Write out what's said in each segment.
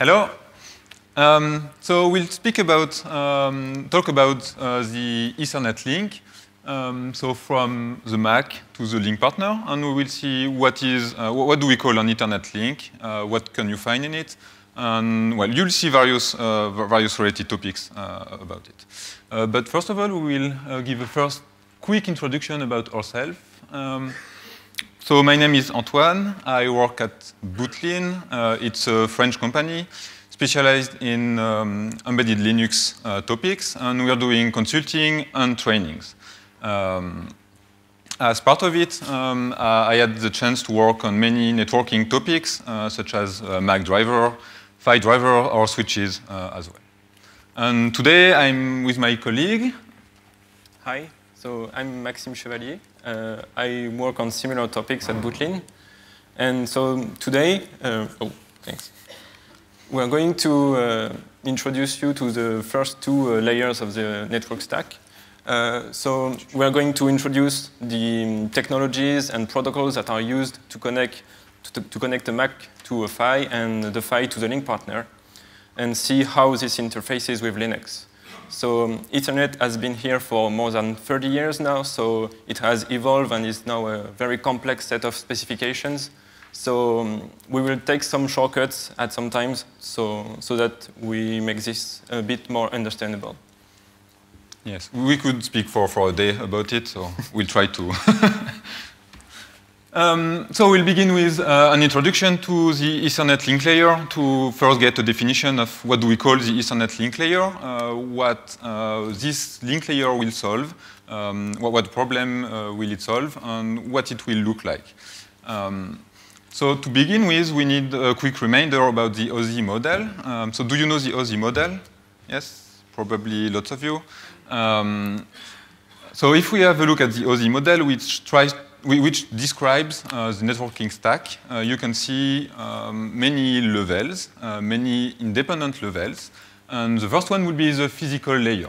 Hello. Um, so we'll speak about, um, talk about uh, the Ethernet link. Um, so from the MAC to the link partner, and we will see what is, uh, what do we call an Ethernet link, uh, what can you find in it, and well, you'll see various, uh, various related topics uh, about it. Uh, but first of all, we will give a first quick introduction about ourselves. So my name is Antoine. I work at Bootlin. Uh, it's a French company specialized in um, embedded Linux uh, topics, and we are doing consulting and trainings. Um, as part of it, um, I had the chance to work on many networking topics, uh, such as uh, MAC driver, PHY driver, or switches uh, as well. And today I'm with my colleague. Hi, so I'm Maxime Chevallier. Uh, I work on similar topics at Bootlin. And so today, uh, oh, thanks. We're going to uh, introduce you to the first two uh, layers of the network stack. Uh, so we're going to introduce the technologies and protocols that are used to connect to, to connect the Mac to a PHY and the PHY to the link partner, and see how this interfaces with Linux. So um, Ethernet has been here for more than 30 years now, so it has evolved and is now a very complex set of specifications. So um, we will take some shortcuts at some times so, so that we make this a bit more understandable. Yes, we could speak for, for a day about it, so we'll try to. Um, so we'll begin with uh, an introduction to the Ethernet link layer to first get a definition of what do we call the Ethernet link layer, uh, what uh, this link layer will solve, um, what, what, problem uh, will it solve, and what it will look like. Um, so to begin with, we need a quick reminder about the OSI model. Um, so do you know the OSI model? Yes, probably lots of you. Um, so if we have a look at the OSI model, which tries which describes uh, the networking stack. Uh, you can see um, many levels, uh, many independent levels. And the first one will be the physical layer.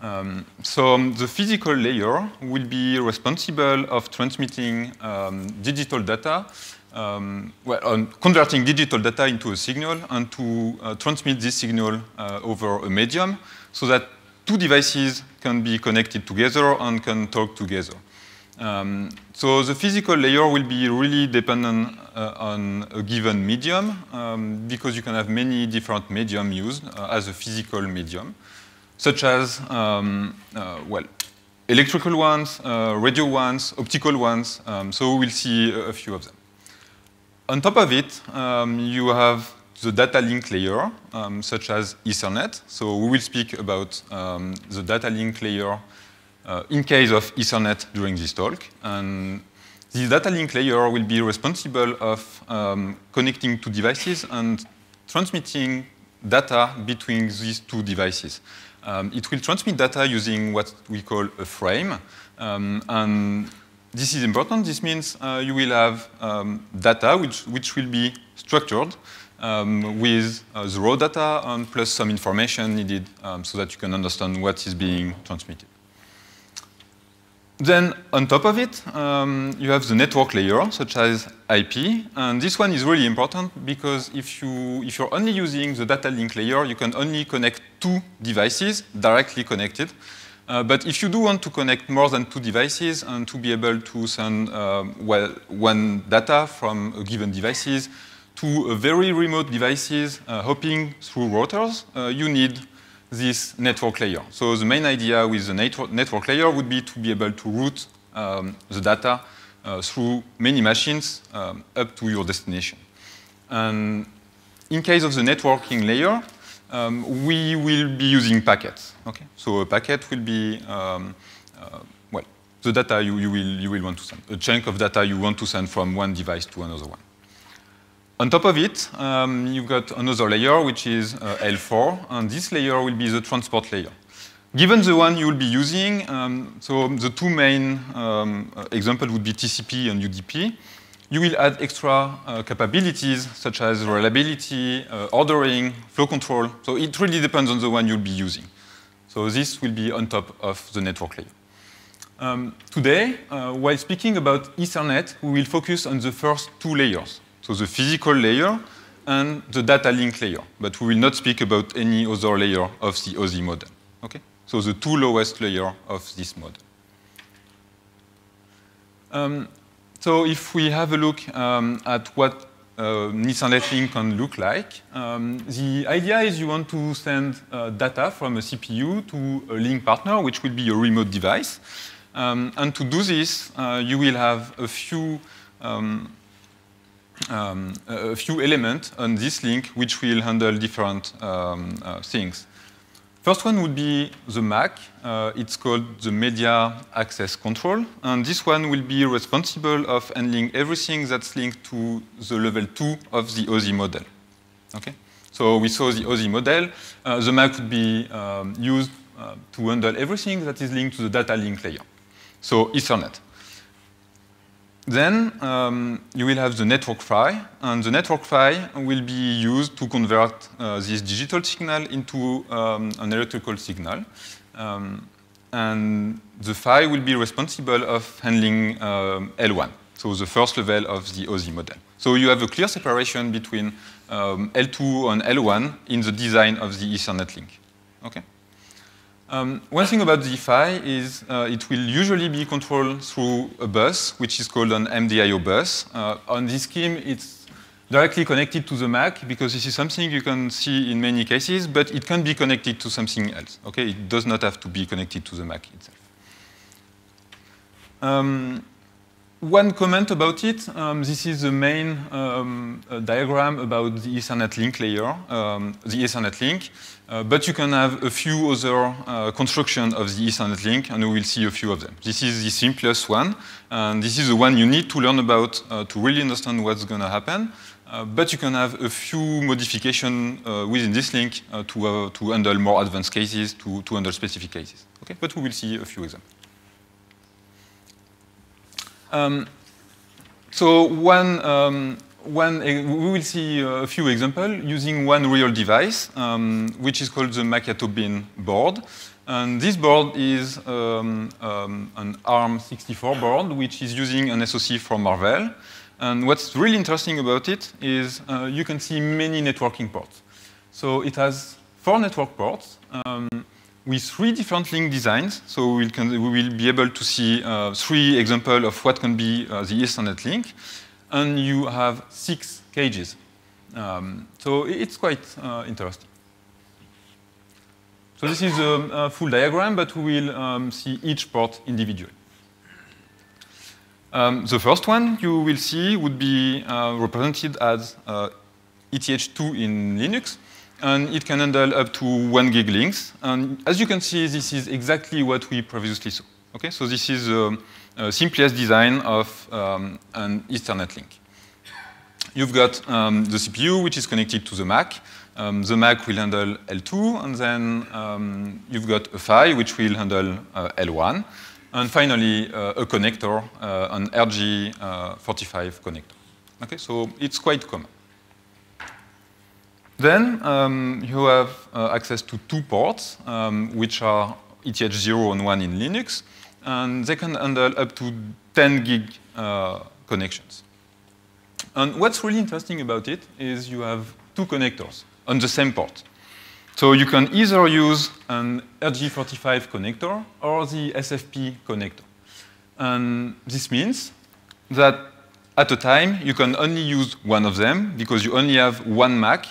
Um, so um, the physical layer will be responsible of transmitting um, digital data, um, well, converting digital data into a signal and to uh, transmit this signal uh, over a medium so that two devices can be connected together and can talk together. Um, so the physical layer will be really dependent uh, on a given medium um, because you can have many different medium used uh, as a physical medium, such as, um, uh, well, electrical ones, uh, radio ones, optical ones. Um, so we'll see a, a, few of them. On top of it, um, you have the data link layer, um, such as Ethernet. So we will speak about the data link layer in case of Ethernet during this talk. And this data link layer will be responsible of um, connecting two devices and transmitting data between these two devices. Um, it will transmit data using what we call a frame. Um, and this is important. This means uh, you will have um, data which, which will be structured um, with uh, the raw data and plus some information needed um, so that you can understand what is being transmitted. Then on top of it, um, you have the network layer, such as IP. And this one is really important because if, you, if you're only using the data link layer, you can only connect two devices directly connected. Uh, but if you do want to connect more than two devices and to be able to send um, well, one data from a given devices to a very remote devices uh, hopping through routers, uh, you need this network layer. So the main idea with the network layer would be to be able to route um, the data uh, through many machines um, up to your destination. And in case of the networking layer, um, we will be using packets. Okay? So a packet will be, um, uh, well, the data you, you, will, you will want to send, a chunk of data you want to send from one device to another one. On top of it, um, you've got another layer, which is uh, L4, and this layer will be the transport layer. Given the one you will be using, um, so the two main um, examples would be TCP and UDP. You will add extra uh, capabilities such as reliability, uh, ordering, flow control. So it really depends on the one you'll be using. So this will be on top of the network layer. Um, today, uh, while speaking about Ethernet, we will focus on the first two layers. So the physical layer and the data link layer. But we will not speak about any other layer of the OSI model. Okay? So the two lowest layer of this model. Um, so if we have a look um, at what uh, Ethernet link can look like, um, the idea is you want to send uh, data from a CPU to a link partner, which will be a remote device. Um, and to do this, uh, you will have a few um, um, a few elements on this link which will handle different um, uh, things. First one would be the MAC. Uh, it's called the Media Access Control. And this one will be responsible of handling everything that's linked to the level 2 of the OSI model. Okay? So we saw the OSI model. Uh, the MAC would be um, used uh, to handle everything that is linked to the data link layer. So Ethernet. Then um, you will have the network PHY, and the network PHY will be used to convert uh, this digital signal into um, an electrical signal. Um, and the PHY will be responsible of handling um, L1, so the first level of the OSI model. So you have a clear separation between um, L2 and L1 in the design of the Ethernet link. Okay? Um, one thing about PHY is uh, it will usually be controlled through a bus, which is called an MDIO bus. Uh, on this scheme, it's directly connected to the MAC because this is something you can see in many cases, but it can be connected to something else. Okay, it does not have to be connected to the MAC itself. Um, one comment about it, um, this is the main um, uh, diagram about the Ethernet link layer, um, the Ethernet link, uh, but you can have a few other uh, construction of the Ethernet link, and we will see a few of them. This is the simplest one, and this is the one you need to learn about uh, to really understand what's going to happen. Uh, but you can have a few modifications uh, within this link to, to handle more advanced cases, to, to handle specific cases. Okay, but we will see a few examples. Um, so one, um, one, we will see a few examples using one real device, um, which is called the MacchiatoBin board. And this board is um, um, an ARM64 board, which is using an SoC from Marvell. And what's really interesting about it is uh, you can see many networking ports. So it has four network ports. Um, with three different link designs. So we, can, we will be able to see uh, three examples of what can be uh, the Ethernet link. And you have six cages. Um, so it's quite uh, interesting. So this is a, a, full diagram, but we will um, see each port individually. Um, the first one you will see would be uh, represented as uh, ETH2 in Linux and it can handle up to one gig links. And as you can see, this is exactly what we previously saw. Okay, so this is the uh, simplest design of um, an Ethernet link. You've got um, the CPU, which is connected to the Mac. Um, the Mac will handle L2, and then um, you've got a PHY, which will handle uh, L1. And finally, uh, a connector, uh, an RJ45 uh, connector. Okay, so it's quite common. Then um, you have uh, access to two ports, um, which are ETH0 and 1 in Linux, and they can handle up to 10 gig uh, connections. And what's really interesting about it is you have two connectors on the same port. So you can either use an RJ45 connector or the SFP connector. And this means that at a time, you can only use one of them because you only have one Mac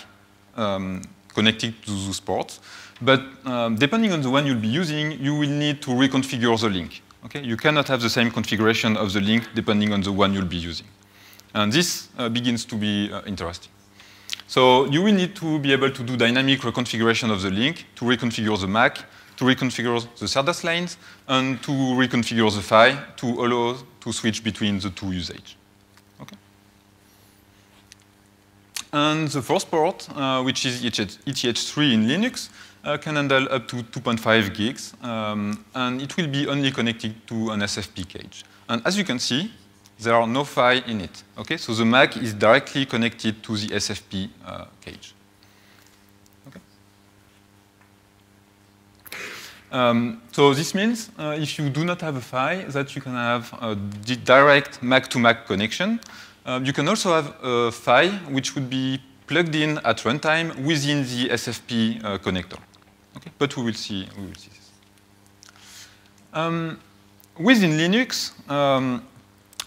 um, connected to those ports. But um, depending on the one you'll be using, you will need to reconfigure the link. Okay? You cannot have the same configuration of the link depending on the one you'll be using. And this uh, begins to be uh, interesting. So you will need to be able to do dynamic reconfiguration of the link, to reconfigure the MAC, to reconfigure the SerDes lanes, and to reconfigure the PHY to allow to switch between the two usage. Okay. And the fourth port, uh, which is ETH3 in Linux, can handle up to 2.5 gigs, um, and it will be only connected to an SFP cage. And as you can see, there are no PHY in it. Okay, so the Mac is directly connected to the SFP uh, cage. Okay. Um, so this means uh, if you do not have a PHY, that you can have a direct Mac-to-Mac -Mac connection, um, you can also have a PHY, which would be plugged in at runtime within the SFP uh, connector. Okay, but we will see. We will see this. Um, within Linux, um,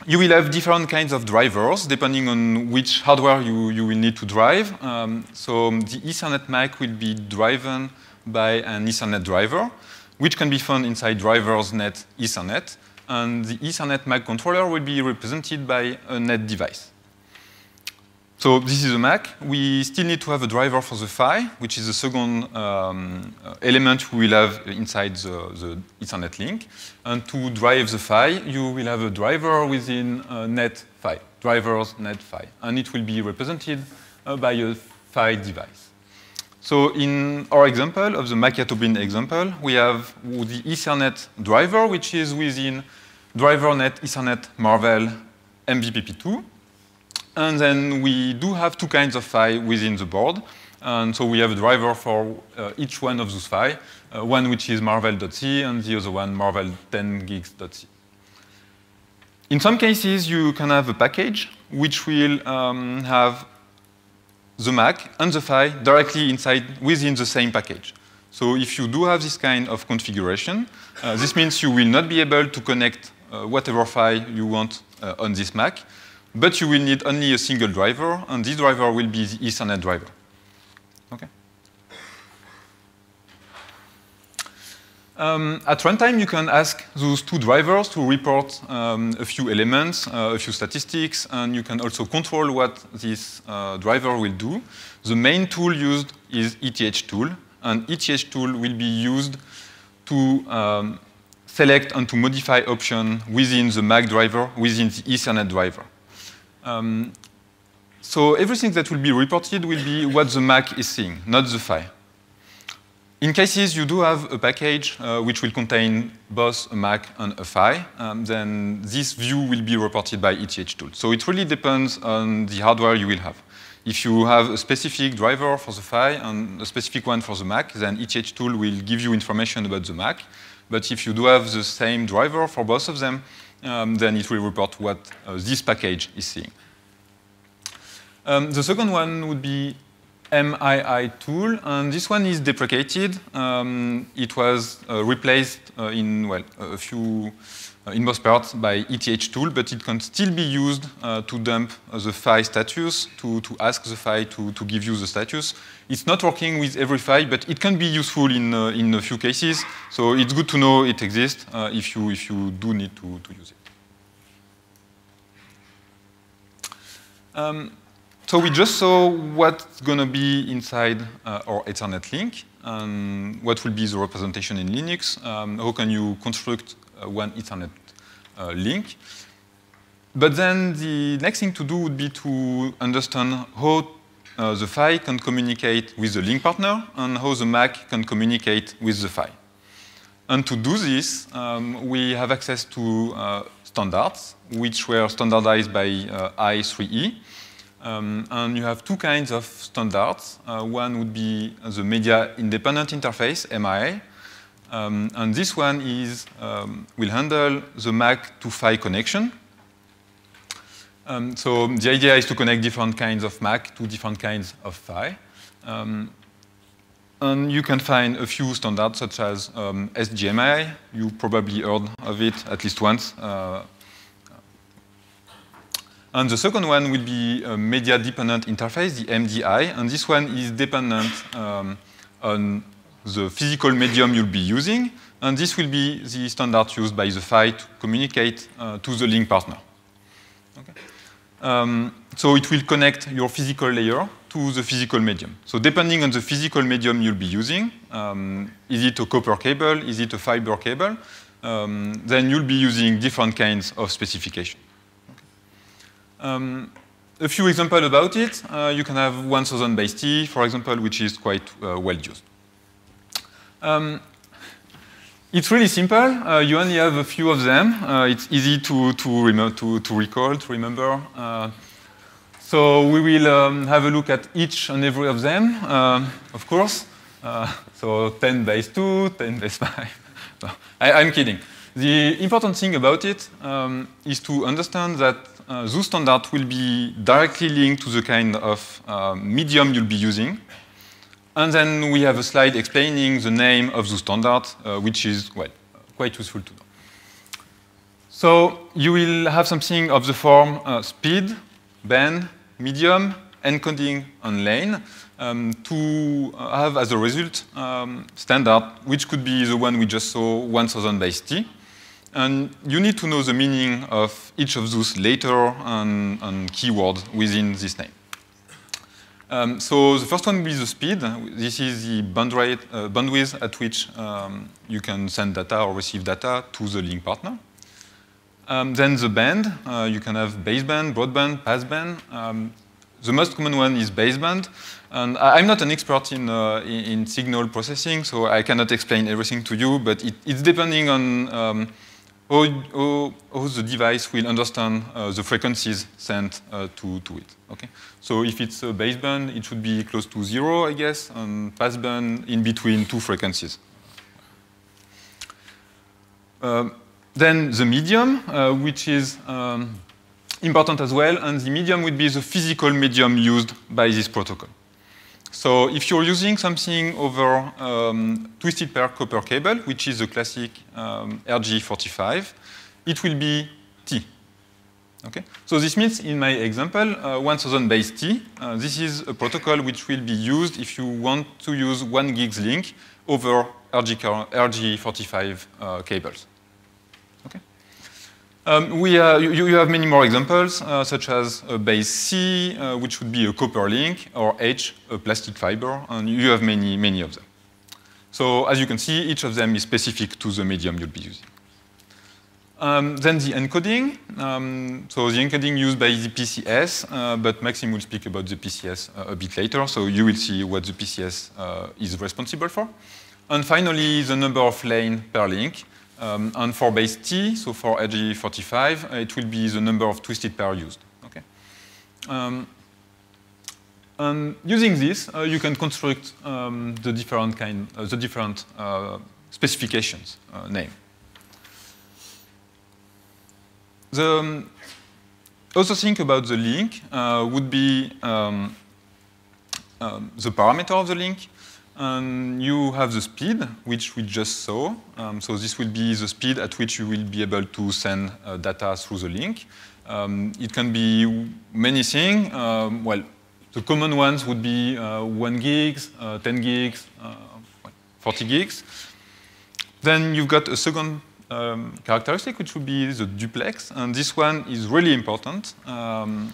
you will have different kinds of drivers depending on which hardware you, you will need to drive. Um, so the Ethernet MAC will be driven by an Ethernet driver, which can be found inside drivers net Ethernet. And the Ethernet MAC controller will be represented by a net device. So this is a Mac. We still need to have a driver for the PHY, which is the second um, element we will have inside the, the, Ethernet link. And to drive the PHY, you will have a driver within uh, net PHY, drivers net PHY. And it will be represented uh, by a PHY device. So in our example of the Macchiato example, we have the Ethernet driver, which is within driver net Ethernet Marvell MVPP2. And then we do have two kinds of PHY within the board. And so we have a driver for uh, each one of those PHY, uh, one which is marvell.c and the other one marvell 10 gigs.c. In some cases, you can have a package which will um, have the Mac and the PHY directly inside within the same package. So if you do have this kind of configuration, uh, this means you will not be able to connect uh, whatever PHY you want uh, on this Mac, but you will need only a single driver, and this driver will be the Ethernet driver. Okay. Um, at runtime, you can ask those two drivers to report um, a few elements, uh, a few statistics, and you can also control what this uh, driver will do. The main tool used is ethtool, and ethtool will be used to um, select and to modify option within the MAC driver, within the Ethernet driver. Um, so everything that will be reported will be what the Mac is seeing, not the PHY. In cases you do have a package uh, which will contain both a Mac and a PHY, um, then this view will be reported by ethtool. So it really depends on the hardware you will have. If you have a specific driver for the PHY and a specific one for the Mac, then ethtool will give you information about the Mac. But if you do have the same driver for both of them, um, then it will report what uh, this package is seeing. Um, the second one would be mii-tool, and this one is deprecated. Um, it was uh, replaced uh, in well a few uh, in most parts by ethtool, but it can still be used uh, to dump the PHY status, to, to ask the PHY to, to give you the status. It's not working with every PHY, but it can be useful in, uh, in a few cases. So it's good to know it exists if, you, if you do need to, to use it. Um, so we just saw what's going to be inside uh, our Ethernet link, and what will be the representation in Linux. Um, how can you construct one Ethernet uh, link? But then the next thing to do would be to understand how uh, the PHY can communicate with the link partner and how the Mac can communicate with the PHY. And to do this, um, we have access to uh, standards, which were standardized by uh, I3E. Um, and you have two kinds of standards. Uh, one would be the media independent interface, MII. Um, and this one is, um, will handle the Mac to PHY connection. Um, so the idea is to connect different kinds of Mac to different kinds of PHY. Um, and you can find a few standards such as um, SGMII. You probably heard of it at least once. Uh, and the second one will be a media dependent interface, the MDI, and this one is dependent um, on the physical medium you'll be using, and this will be the standard used by the PHY to communicate uh, to the link partner. Okay. Um, so it will connect your physical layer to the physical medium. So depending on the physical medium you'll be using, um, is it a copper cable, is it a fiber cable, um, then you'll be using different kinds of specification. Um, a few examples about it. Uh, you can have 1000 base T, for example, which is quite uh, well used. Um, it's really simple. Uh, you only have a few of them. Uh, it's easy to, to, to, to, recall, to remember. Uh, so we will um, have a look at each and every of them, uh, of course. so 10 base 2, 10 base 5. no, I, am kidding. The important thing about it um, is to understand that uh, those standards will be directly linked to the kind of uh, medium you'll be using. And then we have a slide explaining the name of the standard, uh, which is, well, quite useful to know. So you will have something of the form uh, speed, band, medium, encoding, and lane um, to have as a result um, standard, which could be the one we just saw, 1000 base T. And you need to know the meaning of each of those letter and, and keywords within this name. Um, so the first one will be the speed. This is the bandwidth, uh, bandwidth at which um, you can send data or receive data to the link partner. Um, then the band, uh, you can have baseband, broadband, passband. Um, the most common one is baseband. And I, am not an expert in, uh, in, signal processing, so I cannot explain everything to you, but it, it's depending on um, how, how, how, the device will understand uh, the frequencies sent uh, to, to it. Okay? So if it's a baseband, it should be close to zero, I guess, and passband in between two frequencies. Um, then the medium, uh, which is um, important as well, and the medium would be the physical medium used by this protocol. So if you're using something over um, twisted pair copper cable, which is the classic um, RJ45, it will be T. Okay? So this means in my example, uh, 1000 base T, uh, this is a protocol which will be used if you want to use 1 gigs link over RJ, RJ45 uh, cables. Um, we, uh, you, you, have many more examples, uh, such as a base C, uh, which would be a copper link, or H, a plastic fiber, and you have many, many of them. So as you can see, each of them is specific to the medium you'll be using. Um, then the encoding. Um, so the encoding used by the PCS, uh, but Maxime will speak about the PCS uh, a bit later, so you will see what the PCS uh, is responsible for. And finally, the number of lane per link. Um, and for base T, so for RJ45, uh, it will be the number of twisted pair used. Okay. Um, and using this, uh, you can construct um, the different kind, uh, the different uh, specifications uh, name. The other thing about the link uh, would be um, um, the parameter of the link, and you have the speed, which we just saw. Um, so this will be the speed at which you will be able to send uh, data through the link. Um, it can be many things. Um, well, the common ones would be uh, 1 gigs, uh, 10 gigs, uh, 40 gigs. Then you've got a second um, characteristic, which would be the duplex. And this one is really important. Um,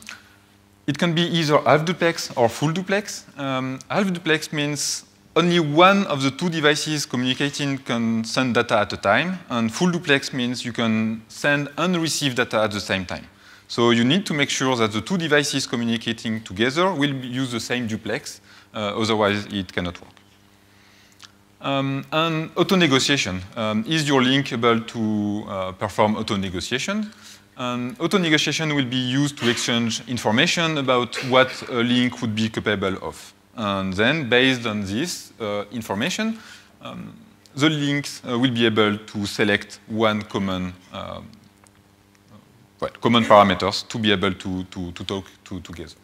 it can be either half duplex or full duplex. Half duplex means only one of the two devices communicating can send data at a time, and full duplex means you can send and receive data at the same time. So you need to make sure that the two devices communicating together will use the same duplex, uh, otherwise it cannot work. Um, and auto-negotiation. Um, is your link able to uh, perform auto-negotiation? And auto-negotiation will be used to exchange information about what a link would be capable of. And then, based on this uh, information, um, the links uh, will be able to select one common, uh, well, common parameters to be able to, to, to talk to, together.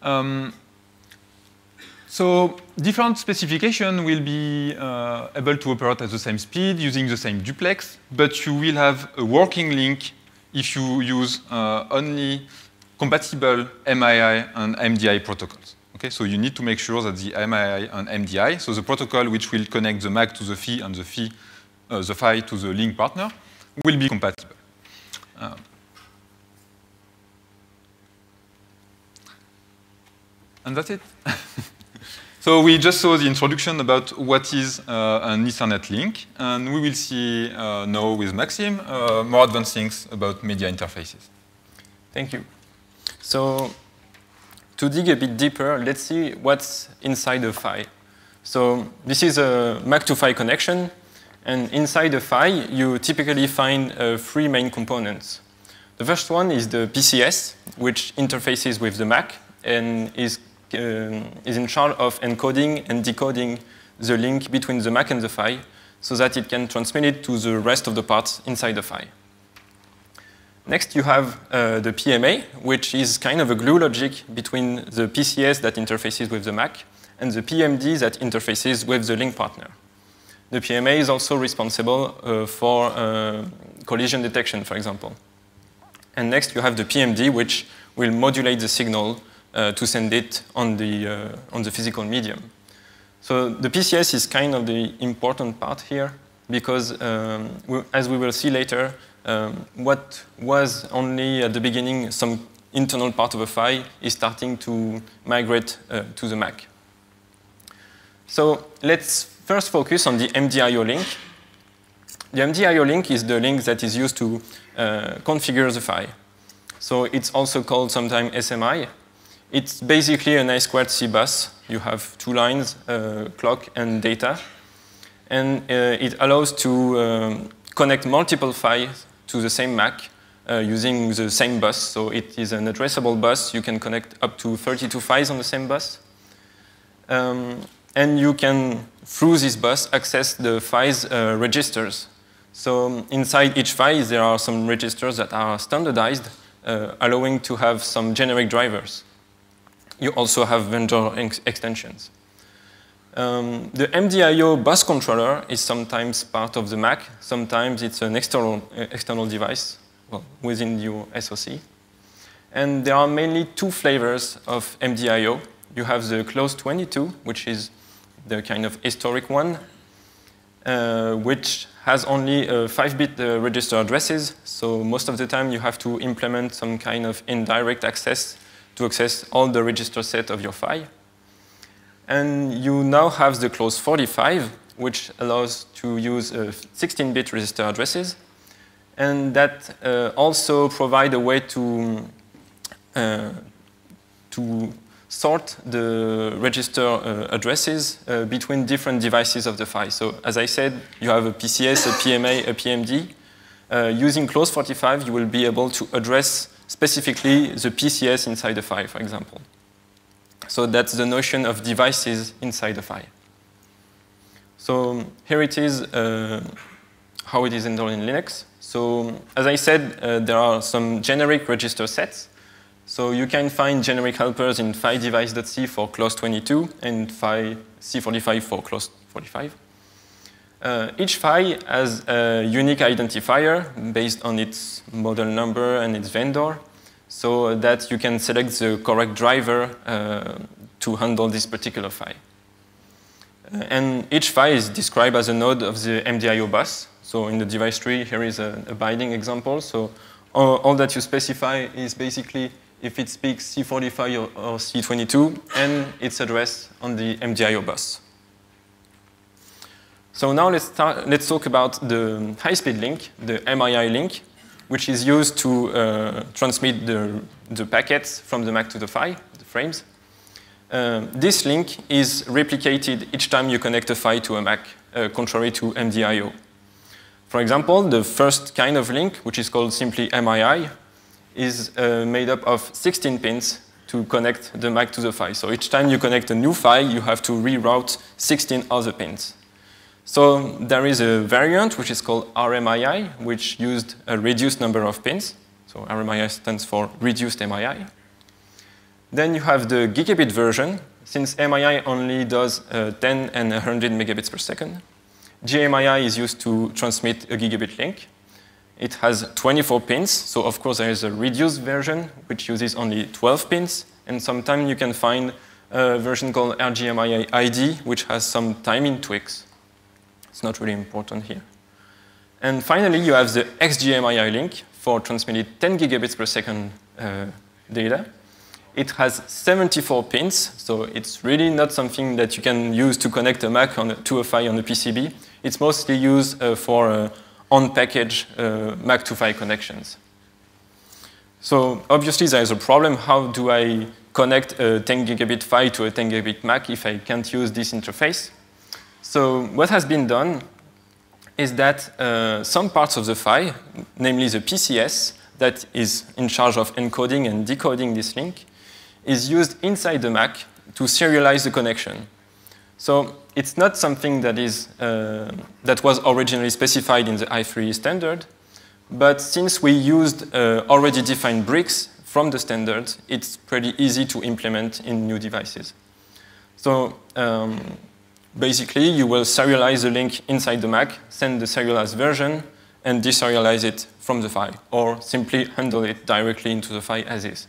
Um, so different specification will be uh, able to operate at the same speed using the same duplex, but you will have a working link if you use uh, only compatible MII and MDI protocols. Okay, so you need to make sure that the MII and MDI, so the protocol which will connect the MAC to the PHY and the PHY, uh, the PHY to the link partner, will be compatible. Uh, and that's it. so we just saw the introduction about what is uh, an Ethernet link, and we will see uh, now with Maxime uh, more advanced things about media interfaces. Thank you. So to dig a bit deeper, let's see what's inside the PHY. So this is a MAC to PHY connection, and inside the PHY, you typically find uh, three main components. The first one is the PCS, which interfaces with the MAC and is, uh, is in charge of encoding and decoding the link between the MAC and the PHY so that it can transmit it to the rest of the parts inside the PHY. Next, you have uh, the PMA, which is kind of a glue logic between the PCS that interfaces with the Mac and the PMD that interfaces with the link partner. The PMA is also responsible uh, for uh, collision detection, for example. And next, you have the PMD, which will modulate the signal uh, to send it on the, uh, on the physical medium. So the PCS is kind of the important part here because, um, we, as we will see later, um, what was only at the beginning some internal part of a PHY is starting to migrate uh, to the Mac. So let's first focus on the MDIO link. The MDIO link is the link that is used to uh, configure the PHY. So it's also called sometimes SMI. It's basically an I2C bus. You have two lines, uh, clock and data. And uh, it allows to um, connect multiple PHYs to the same Mac uh, using the same bus. So it is an addressable bus. You can connect up to 32 PHYs on the same bus. Um, and you can, through this bus, access the PHYs uh, registers. So um, inside each PHY, there are some registers that are standardized, uh, allowing to have some generic drivers. You also have vendor ex extensions. Um, the MDIO bus controller is sometimes part of the Mac. Sometimes it's an external, uh, external device well, within your SoC. And there are mainly two flavors of MDIO. You have the clause 22, which is the kind of historic one, uh, which has only 5-bit uh, register addresses. So most of the time you have to implement some kind of indirect access to access all the register set of your PHY. And you now have the clause 45, which allows to use 16-bit uh, register addresses. And that uh, also provide a way to, uh, to sort the register uh, addresses uh, between different devices of the PHY. So as I said, you have a PCS, a PMA, a PMD. Uh, using clause 45, you will be able to address specifically the PCS inside the PHY, for example. So that's the notion of devices inside the PHY. So here it is, uh, how it is handled in Linux. So as I said, uh, there are some generic register sets. So you can find generic helpers in PHY-device.c for clause 22 and PHY-c45 for clause 45. Uh, each PHY has a unique identifier based on its model number and its vendor so that you can select the correct driver uh, to handle this particular PHY. Uh, and each PHY is described as a node of the MDIO bus. So in the device tree, here is a, a binding example. So all, all, that you specify is basically if it speaks C45 or, or C22 and its address on the MDIO bus. So now let's, let's talk about the high-speed link, the MII link which is used to uh, transmit the, the packets from the Mac to the PHY, the frames. Uh, this link is replicated each time you connect a PHY to a Mac, uh, contrary to MDIO. For example, the first kind of link, which is called simply MII, is uh, made up of 16 pins to connect the Mac to the PHY. So each time you connect a new PHY, you have to reroute 16 other pins. So there is a variant which is called RMII, which used a reduced number of pins. So RMII stands for reduced MII. Then you have the gigabit version. Since MII only does uh, 10 and 100 megabits per second, GMII is used to transmit a gigabit link. It has 24 pins, so of course there is a reduced version which uses only 12 pins, and sometimes you can find a version called RGMII ID which has some timing tweaks. It's not really important here. And finally, you have the XGMII link for transmitting 10 gigabits per second uh, data. It has 74 pins, so it's really not something that you can use to connect a Mac on a, to a PHY on a PCB. It's mostly used uh, for uh, on-package uh, Mac to PHY connections. So obviously there is a problem. How do I connect a 10 gigabit PHY to a 10 gigabit Mac if I can't use this interface? So what has been done is that uh, some parts of the PHY, namely the PCS, that is in charge of encoding and decoding this link, is used inside the Mac to serialize the connection. So it's not something that, is, uh, that was originally specified in the i3 standard, But since we used uh, already defined bricks from the standard, it's pretty easy to implement in new devices. So um, basically, you will serialize the link inside the Mac, send the serialized version, and deserialize it from the PHY, or simply handle it directly into the PHY as is.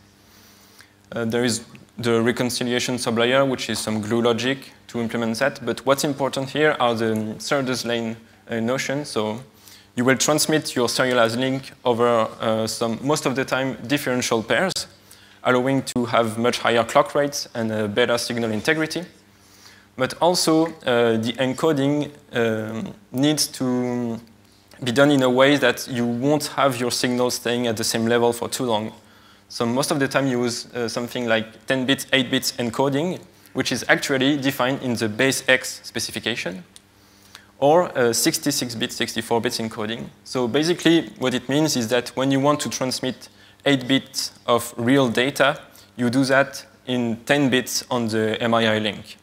Uh, there is the reconciliation sublayer, which is some glue logic to implement that. But what's important here are the serialized lane uh, notion. So you will transmit your serialized link over uh, some, most of the time, differential pairs, allowing to have much higher clock rates and a better signal integrity. But also, uh, the encoding um, needs to be done in a way that you won't have your signal staying at the same level for too long. So most of the time you use uh, something like 10 bits, 8 bits encoding, which is actually defined in the base X specification, or 66 bits, 64 bits encoding. So basically what it means is that when you want to transmit 8 bits of real data, you do that in 10 bits on the MII link.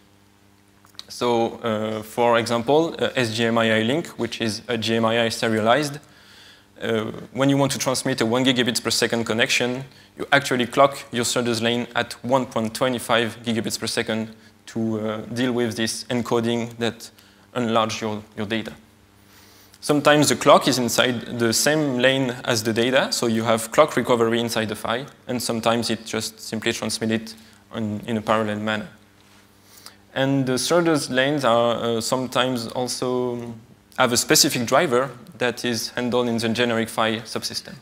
So uh, for example, uh, SGMII link, which is a GMII serialized, uh, when you want to transmit a 1 gigabits per second connection, you actually clock your SerDes lane at 1.25 gigabits per second to uh, deal with this encoding that enlarge your, your data. Sometimes the clock is inside the same lane as the data, so you have clock recovery inside the PHY, and sometimes it just simply transmits it in a parallel manner. And the SerDes lanes are uh, sometimes also have a specific driver that is handled in the generic PHY subsystem.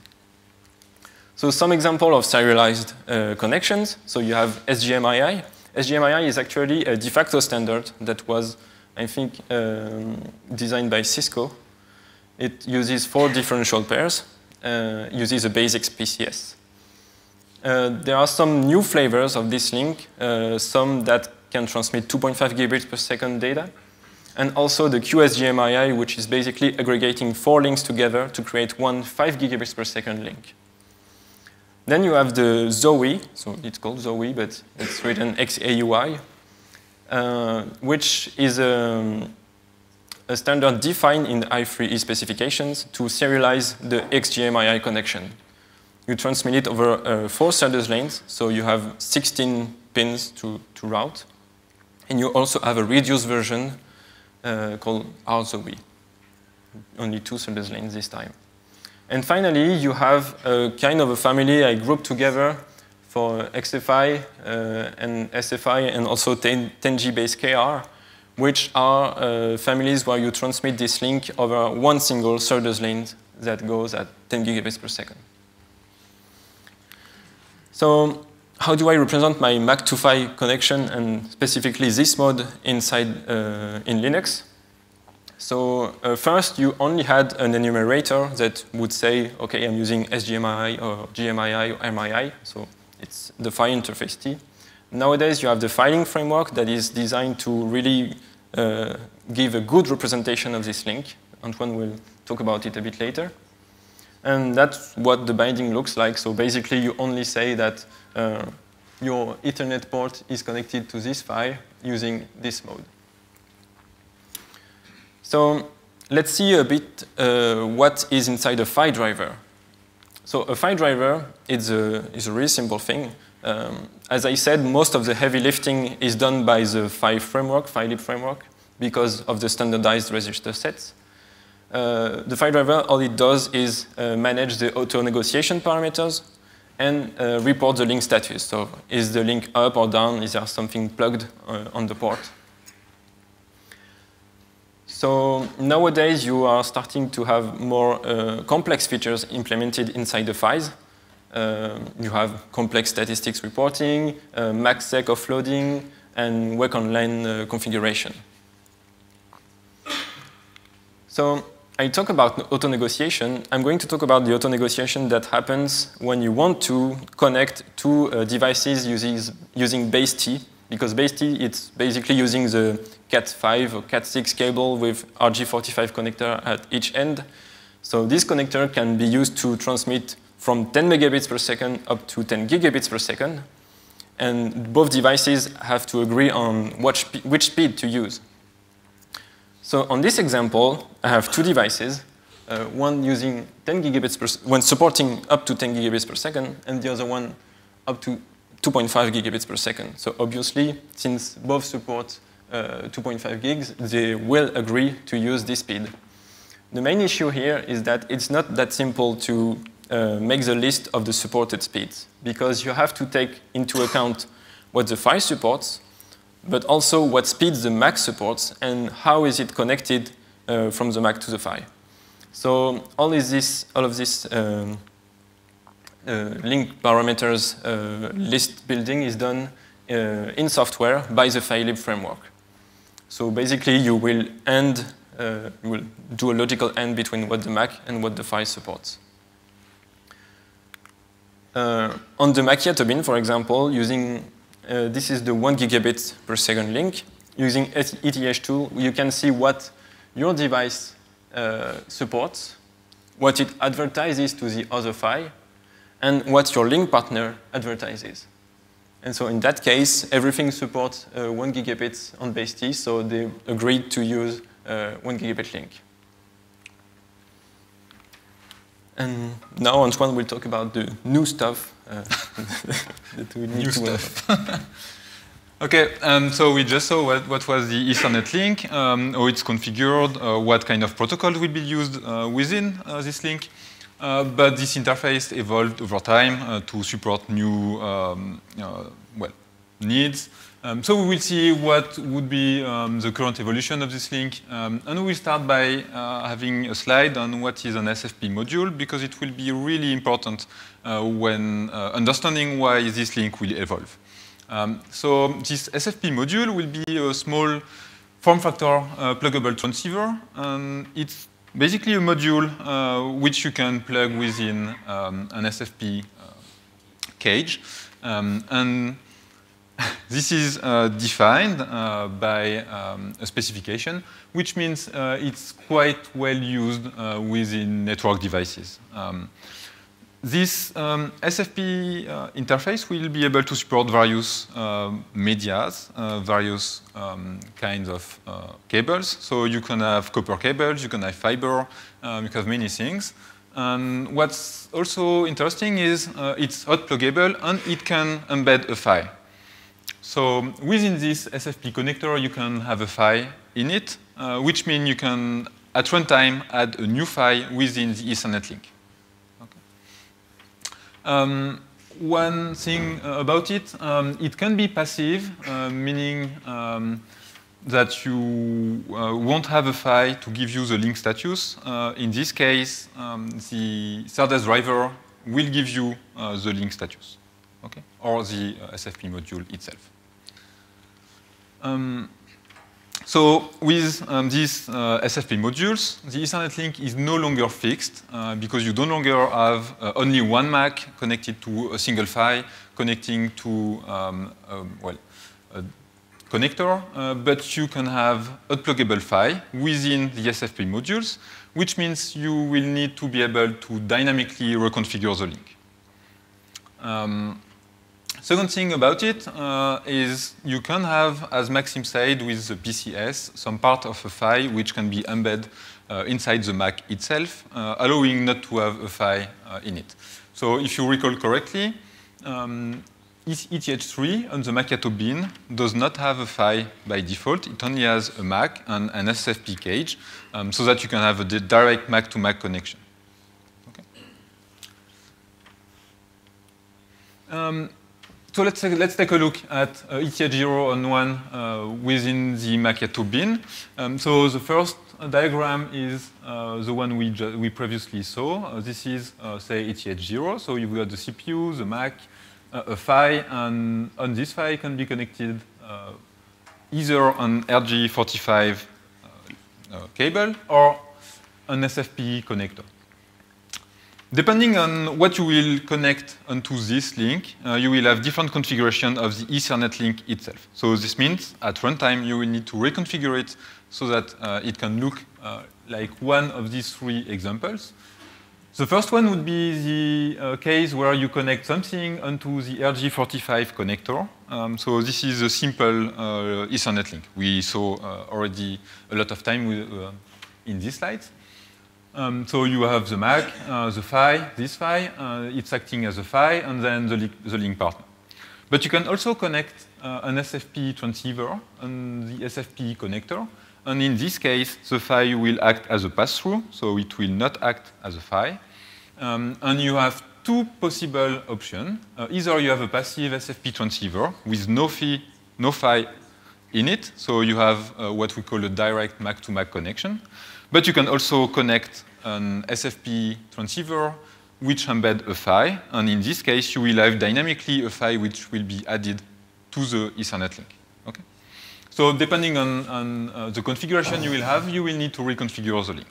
So some example of serialized uh, connections. So you have SGMII. SGMII is actually a de facto standard that was, I think, um, designed by Cisco. It uses four differential pairs, uh, uses a basic PCS. Uh, there are some new flavors of this link, uh, some that can transmit 2.5 gigabits per second data, and also the QSGMII, which is basically aggregating four links together to create one 5 gigabits per second link. Then you have the ZOE, so it's called ZOE, but it's written XAUI, uh, which is a, a, standard defined in the I3E specifications to serialize the XGMII connection. You transmit it over uh, four SerDes lanes, so you have 16 pins to, to route. And you also have a reduced version uh, called RZOE. Only two SerDes lanes this time. And finally, you have a kind of a family I grouped together for XFI uh, and SFI and also 10, 10G base KR, which are uh, families where you transmit this link over one single SerDes lane that goes at 10 gigabits per second. So how do I represent my Mac to PHY connection and specifically this mode inside uh, in Linux? So uh, first, you only had an enumerator that would say, okay, I'm using SGMII or GMII or MII, so it's the PHY interface T. Nowadays, you have the phylink framework that is designed to really uh, give a good representation of this link. Antoine will talk about it a bit later. And that's what the binding looks like. So basically, you only say that uh, your Ethernet port is connected to this PHY using this mode. So let's see a bit uh, what is inside a PHY driver. So a PHY driver is a, is a really simple thing. Um, as I said, most of the heavy lifting is done by the PHY framework, PHYlib framework, because of the standardized register sets. Uh, the PHY driver, all it does is uh, manage the auto-negotiation parameters and uh, report the link status. So is the link up or down? Is there something plugged uh, on the port? So nowadays, you are starting to have more uh, complex features implemented inside the PHYs. you have complex statistics reporting, MACsec offloading, and wake on LAN configuration. So I talk about auto-negotiation, I'm going to talk about the auto-negotiation that happens when you want to connect two uh, devices using, using base T, because base T, it's basically using the Cat5 or Cat6 cable with RJ45 connector at each end. So this connector can be used to transmit from 10 megabits per second up to 10 gigabits per second. And both devices have to agree on what which speed to use. So on this example, I have two devices. uh, one using 10 gigabits per, when supporting up to 10 gigabits per second, and the other one up to 2.5 gigabits per second. So obviously, since both support uh, 2.5 gigs, they will agree to use this speed. The main issue here is that it's not that simple to uh, make the list of the supported speeds because you have to take into account what the PHY supports, but also what speeds the Mac supports and how is it connected uh, from the Mac to the PHY. So all, is this, all of this um, uh, link parameters uh, list building is done uh, in software by the PHYlib framework. So basically you will end, you will do a logical end between what the Mac and what the PHY supports. Uh, on the MacchiatoBin, for example, using uh, this is the one gigabit per second link. Using ethtool, you can see what your device uh, supports, what it advertises to the other PHY, and what your link partner advertises. And so in that case, everything supports uh, one gigabit on base T, so they agreed to use uh, one gigabit link. And now Antoine will talk about the new stuff uh, that we need new to stuff. okay, um, so we just saw what, what was the Ethernet link, um, how it's configured, uh, what kind of protocol will be used uh, within uh, this link. Uh, but this interface evolved over time uh, to support new um, well, needs. Um, so we will see what would be um, the current evolution of this link. Um, and we will start by uh, having a slide on what is an SFP module, because it will be really important uh, when uh, understanding why this link will evolve. Um, so this SFP module will be a small form factor uh, pluggable transceiver. And it's basically a module uh, which you can plug within um, an SFP uh, cage. Um, and this is uh, defined uh, by um, a specification, which means uh, it's quite well used uh, within network devices. Um, this um, SFP uh, interface will be able to support various uh, medias, various um, kinds of cables. So you can have copper cables, you can have fiber, um, you can have many things. And what's also interesting is it's hot pluggable and it can embed a PHY. So within this SFP connector, you can have a PHY in it, uh, which means you can, at runtime, add a new PHY within the Ethernet link. Okay. Um, one thing about it, um, it can be passive, uh, meaning um, that you uh, won't have a PHY to give you the link status. Uh, in this case, um, the SerDes driver will give you uh, the link status, okay? or the SFP module itself. Um, so with um, these uh, SFP modules, the Ethernet link is no longer fixed uh, because you no longer have uh, only one MAC connected to a single PHY connecting to um, well, a connector, uh, but you can have a pluggable PHY within the SFP modules, which means you will need to be able to dynamically reconfigure the link. Um, Second thing about it uh, is you can have, as Maxime said, with the PCS, some part of a PHY which can be embedded uh, inside the Mac itself, uh, allowing not to have a PHY uh, in it. So if you recall correctly, um, ETH3 on the MacchiatoBin does not have a PHY by default. It only has a Mac and an SFP cage um, so that you can have a direct Mac-to-Mac -Mac connection. Okay. Um, so let's, let's take a look at uh, ETH0 and 1 uh, within the MacchiatoBin. Um, so the first diagram is uh, the one we, we previously saw. Uh, this is, uh, say, ETH0. So you've got the CPU, the Mac, uh, a PHY, and on this PHY can be connected either an RJ45 cable or an SFP connector. Depending on what you will connect onto this link, uh, you will have different configuration of the Ethernet link itself. So this means at runtime, you will need to reconfigure it so that uh, it can look uh, like one of these three examples. The first one would be the uh, case where you connect something onto the RJ45 connector. Um, so this is a simple uh, Ethernet link. We saw uh, already a lot of time with, in these slides. Um, so you have the Mac, uh, the PHY, this PHY, uh, it's acting as a PHY, and then the, the link partner. But you can also connect uh, an SFP transceiver and the SFP connector, and in this case, the PHY will act as a pass-through, so it will not act as a PHY. Um, and you have two possible options. Uh, either you have a passive SFP transceiver with no PHY, no PHY in it, so you have uh, what we call a direct Mac-to-Mac -Mac connection. But you can also connect an SFP transceiver which embed a PHY, and in this case, you will have dynamically a PHY which will be added to the Ethernet link. Okay? So depending on, on uh, the configuration you will have, you will need to reconfigure the link.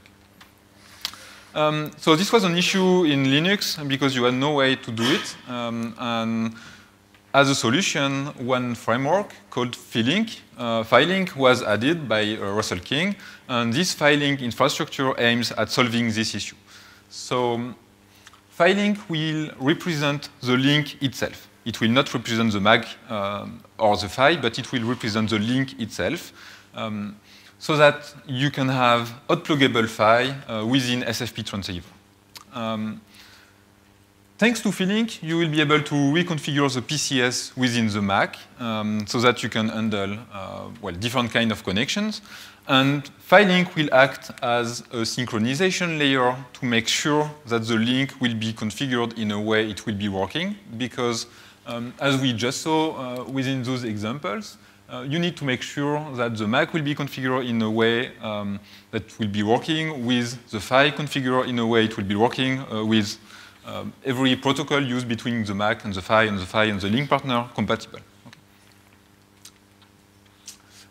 Um, so this was an issue in Linux because you had no way to do it. Um, and as a solution, one framework called PHYLink, uh, PHYLink was added by uh, Russell King, and this PHYLink infrastructure aims at solving this issue. So um, PHYLink will represent the link itself. It will not represent the MAC um, or the PHY, but it will represent the link itself. Um, so that you can have hot pluggable PHY uh, within SFP transceiver. Um, thanks to PHYLink, you will be able to reconfigure the PCS within the Mac um, so that you can handle uh, well, different kind of connections. And PHYLink will act as a synchronization layer to make sure that the link will be configured in a way it will be working because um, as we just saw uh, within those examples, uh, you need to make sure that the Mac will be configured in a way um, that will be working with the PHY configured in a way it will be working uh, with um, every protocol used between the Mac and the PHY and the PHY and the link partner compatible. Okay.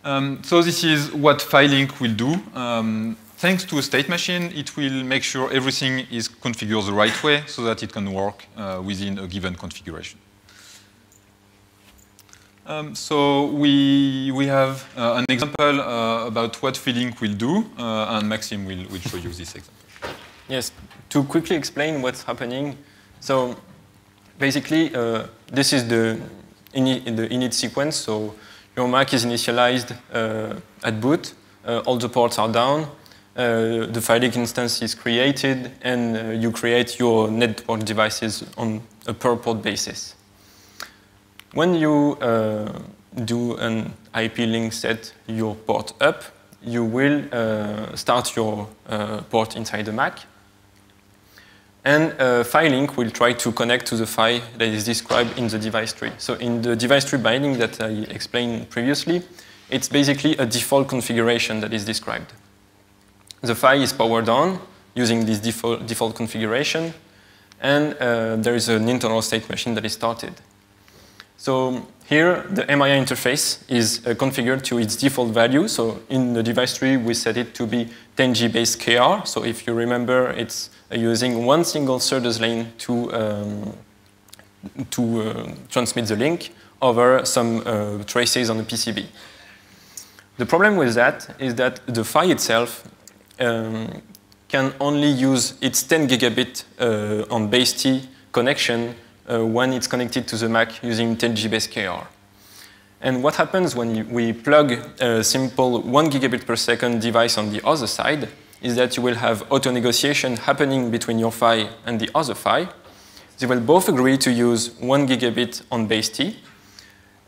Um, so this is what PHYLink will do. Um, thanks to a state machine, it will make sure everything is configured the right way so that it can work uh, within a given configuration. Um, so we, we have uh, an example uh, about what PHYLink will do, uh, and Maxime will, will show you this example. Yes, to quickly explain what's happening. So basically, uh, this is the, ini the init sequence. So your Mac is initialized uh, at boot. Uh, all the ports are down. the PHYLink instance is created, and you create your network devices on a per port basis. When you uh, do an IP link set your port up, you will uh, start your uh, port inside the Mac. And uh, PHYLink will try to connect to the PHY that is described in the device tree. So in the device tree binding that I explained previously, it's basically a default configuration that is described. The PHY is powered on using this default, default configuration, and uh, there is an internal state machine that is started. So here, the MII interface is uh, configured to its default value. So in the device tree, we set it to be 10G base KR. So if you remember, it's uh, using one single SerDes lane to, um, to uh, transmit the link over some uh, traces on the PCB. The problem with that is that the PHY itself um, can only use its 10 gigabit uh, on base T connection when it's connected to the Mac using 10 Gbps KR. And what happens when we plug a simple 1 gigabit per second device on the other side is that you will have auto negotiation happening between your PHY and the other PHY. They will both agree to use 1 gigabit on base T.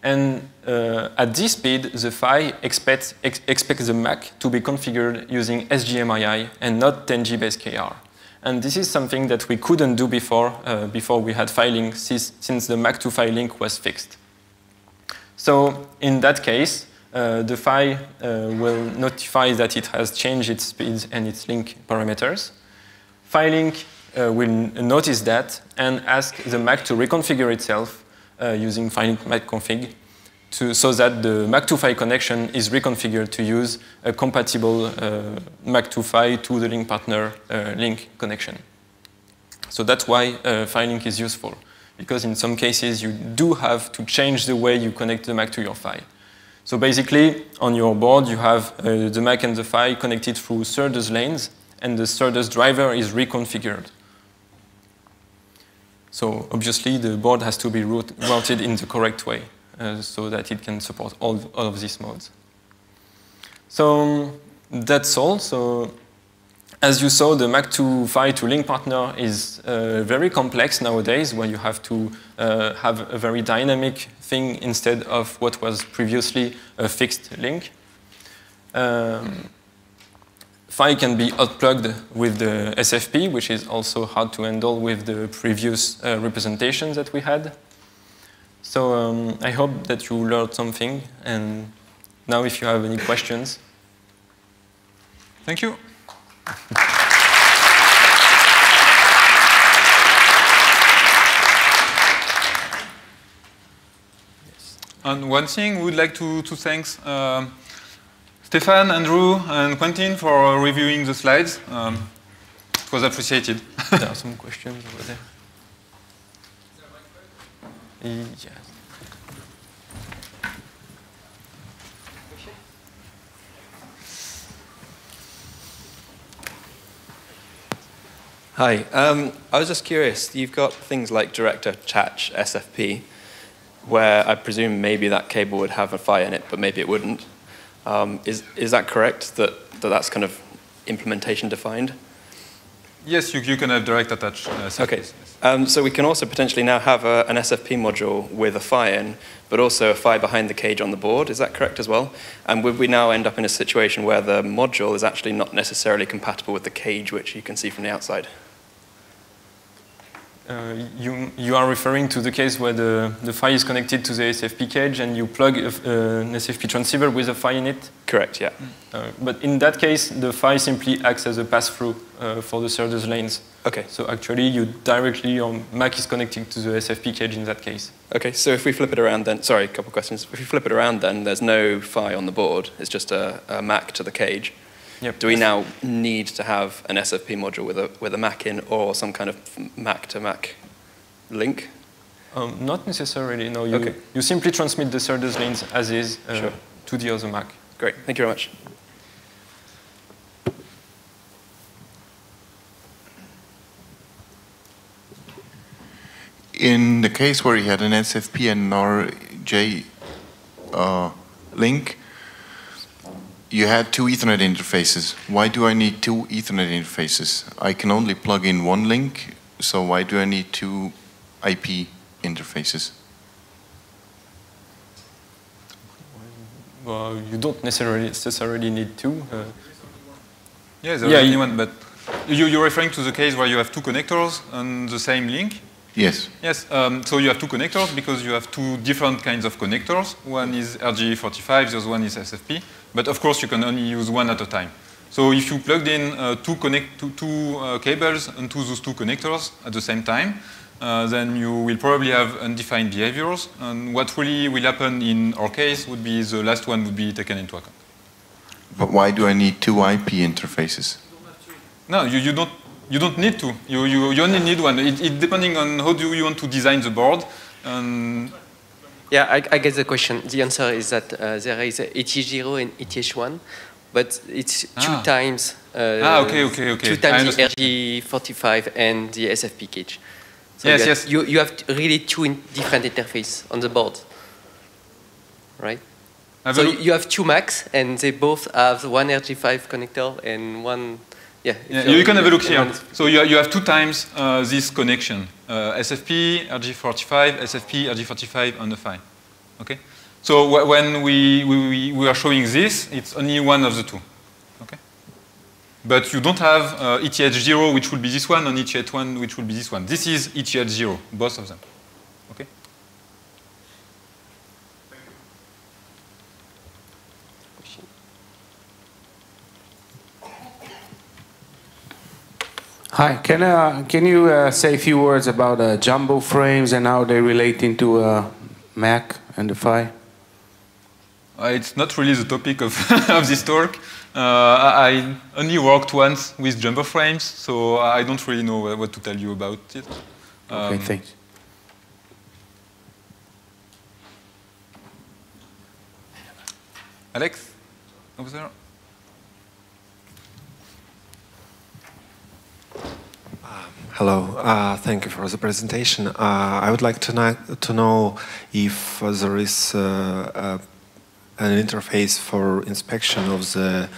And uh, at this speed, the PHY expects, ex expects the Mac to be configured using SGMII and not 10 Gbps KR. And this is something that we couldn't do before, uh, before we had PHYLink, since, the Mac to PHYLink was fixed. So in that case, uh, the PHY uh, will notify that it has changed its speeds and its link parameters. PHYLink uh, will notice that and ask the Mac to reconfigure itself uh, using PHYLink Mac config to, so that the Mac to PHY connection is reconfigured to use a compatible uh, Mac to PHY to the link partner uh, link connection. So that's why uh, PHYLink is useful, because in some cases you do have to change the way you connect the Mac to your PHY. So basically, on your board, you have uh, the Mac and the PHY connected through SerDes lanes, and the SerDes driver is reconfigured. So obviously, the board has to be routed in the correct way. Uh, so that it can support all, all of these modes. So that's all. So as you saw, the Mac to PHY to link partner is uh, very complex nowadays when you have to uh, have a very dynamic thing instead of what was previously a fixed link. Um, PHY can be outplugged with the SFP, which is also hard to handle with the previous uh, representations that we had. So um, I hope that you learned something. And now if you have any questions. Thank you. And one thing we would like to, to thank um, Stefan, Andrew, and Quentin for reviewing the slides. Um, it was appreciated. there are some questions over there. Yes. Hi. Um, I was just curious. You've got things like direct attach SFP, where I presume maybe that cable would have a PHY in it, but maybe it wouldn't. Um, is, is that correct, that, that that's kind of implementation defined? Yes, you, you can have direct attach. Uh, okay. Um, so we can also potentially now have a, an SFP module with a PHY in, but also a PHY behind the cage on the board. Is that correct as well? And would we now end up in a situation where the module is actually not necessarily compatible with the cage, which you can see from the outside? Uh, you, you are referring to the case where the, the PHY is connected to the SFP cage and you plug a, uh, an SFP transceiver with a PHY in it? Correct, yeah. Uh, but in that case, the PHY simply acts as a pass-through uh, for the SerDes lanes. Okay. So actually, you directly, your Mac is connecting to the SFP cage in that case. Okay, so if we flip it around then, sorry, a couple of questions. If we flip it around then, there's no PHY on the board, it's just a, a Mac to the cage. Yep. Do we now need to have an SFP module with a, with a Mac in or some kind of Mac to Mac link? Um, not necessarily, no. You, Okay. you simply transmit the SerDes lanes as is uh, Sure. to the other Mac. Great, thank you very much. In the case where you had an SFP and RJ uh, link, you had two Ethernet interfaces. Why do I need two Ethernet interfaces? I can only plug in one link, so why do I need two IP interfaces? Well, you don't necessarily, necessarily need two. Uh, Yeah, there's Yeah, only you- one, but you, you're referring to the case where you have two connectors on the same link? Yes. Yes, um, so you have two connectors because you have two different kinds of connectors. One is RJ45, the other one is SFP. But of course, you can only use one at a time. So if you plugged in uh, two, connect, two, two uh, cables into those two connectors at the same time, uh, then you will probably have undefined behaviors. And what really will happen in our case would be the last one would be taken into account. But why do I need two IP interfaces? No, you, you, don't, you don't need to. You, you, you only need one. It, it depending on how do you want to design the board. And Yeah, I, I get the question. The answer is that uh, there is ETH0 and ETH1, but it's two Ah. times uh, Ah, okay, okay, okay. two times the understand. RJ45 and the SFP cage. So Yes, you have, yes. You, you have really two in different interfaces on the board, right? have so you have two Macs, and they both have one RG5 connector and one. Yeah, Yeah, you can have a look here. So you, you have two times uh, this connection, uh, SFP, RJ45, SFP, RJ45 on the PHY. Okay? So wh- when we, we, we- are showing this, it's only one of the two. Okay? But you don't have uh, ETH0, which will be this one, and ETH1, which will be this one. This is ETH0, both of them. Okay? Hi, can, uh, can you uh, say a few words about uh, jumbo frames and how they relate into uh, Mac and the PHY? Uh, it's not really the topic of, of this talk. Uh, I only worked once with jumbo frames, so I don't really know what to tell you about it. Okay, Um, thanks. Alex, over there. Hello, uh, thank you for the presentation. Uh, I would like to, know, to know if uh, there is uh, uh, an interface for inspection of the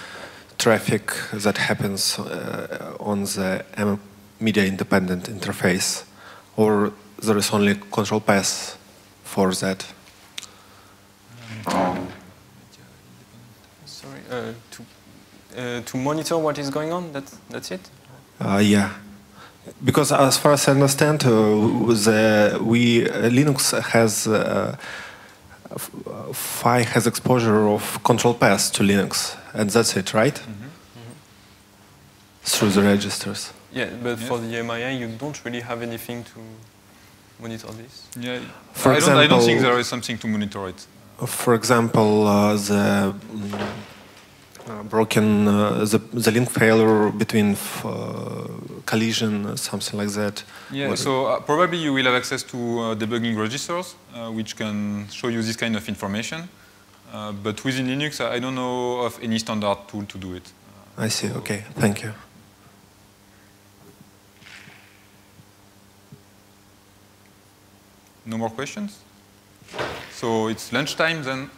traffic that happens uh, on the M media independent interface, or there is only control path for that? Sorry, to, to monitor what is going on, that's, that's it? Uh, yeah, because as far as I understand, uh, the we uh, Linux has uh, uh, PHY has exposure of control paths to Linux, and that's it, right? Through the registers. Yeah, but Yeah. for the MII, you don't really have anything to monitor this. Yeah. For I, don't, I don't think there is something to monitor it. For example, uh, the mm, uh, broken uh, the, the link failure between uh, collision, something like that. Yeah, What- so uh, probably you will have access to uh, debugging registers, uh, which can show you this kind of information. Uh, but within Linux, I I don't know of any standard tool to do it. I see. Okay, thank you. No more questions? So it's lunchtime then.